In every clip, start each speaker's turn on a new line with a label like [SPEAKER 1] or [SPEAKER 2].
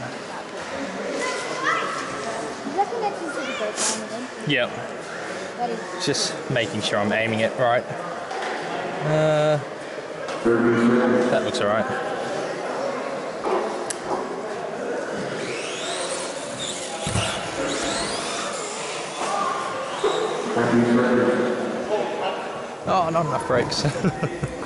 [SPEAKER 1] Can
[SPEAKER 2] Yep. Just making sure I'm aiming it right. Uh, that looks alright. Oh, not enough brakes.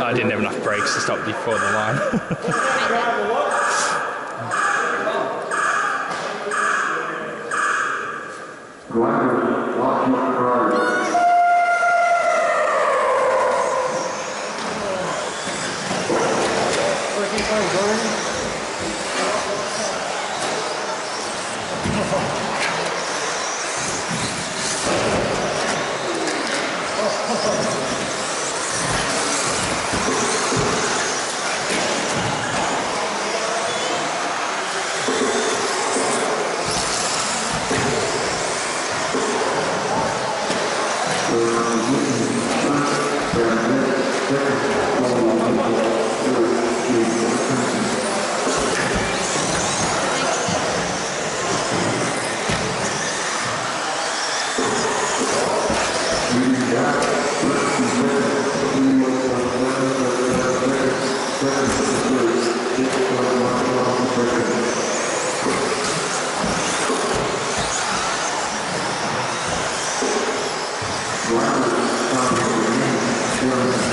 [SPEAKER 2] I didn't have enough brakes to stop before the line.
[SPEAKER 3] Glendon Lockwood Pryor. Wow. Wow. Wow.